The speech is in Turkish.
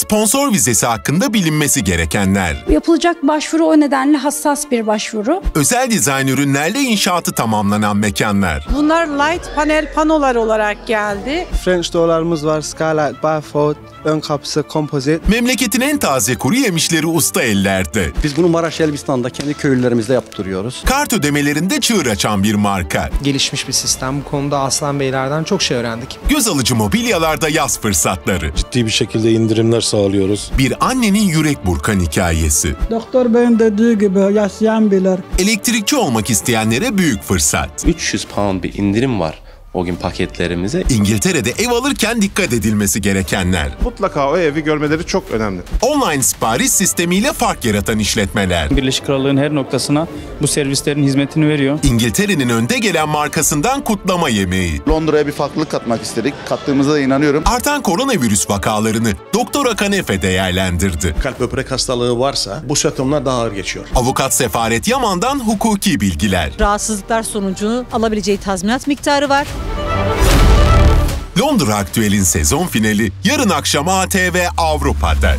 Sponsor vizesi hakkında bilinmesi gerekenler. Yapılacak başvuru o nedenle hassas bir başvuru. Özel dizayn ürünlerle inşaatı tamamlanan mekanlar. Bunlar light panel panolar olarak geldi. French doorlarımız var, Skylight, Barfoot, ön kapısı, kompozit. Memleketin en taze kuru yemişleri usta ellerde. Biz bunu Maraş Elbistan'da kendi köylülerimizde yaptırıyoruz. Kart ödemelerinde çığır açan bir marka. gelişmiş bir sistem. Bu konuda Aslan Beyler'den çok şey öğrendik. Göz alıcı mobilyalarda yaz fırsatları. ciddi bir şekilde indirimler sağlıyoruz. Bir annenin yürek burkan hikayesi. Doktor beyin dediği gibi yaşayan bilir. Elektrikçi olmak isteyenlere büyük fırsat. 300 pound bir indirim var o gün paketlerimize. İngiltere'de ev alırken dikkat edilmesi gerekenler. Mutlaka o evi görmeleri çok önemli. Online sipariş sistemiyle fark yaratan işletmeler. Birleşik Krallığın her noktasına bu servislerin hizmetini veriyor. İngiltere'nin önde gelen markasından kutlama yemeği. Londra'ya bir farklılık katmak istedik. Kattığımıza da inanıyorum. Artan koronavirüs vakalarını Doktor Hakan Efe değerlendirdi. Kalp böbrek hastalığı varsa bu semptomlar daha ağır geçiyor. Avukat Sefaret Yaman'dan hukuki bilgiler. Rahatsızlıklar sonucu alabileceği tazminat miktarı var. Londra Aktüel'in sezon finali yarın akşam ATV Avrupa'da.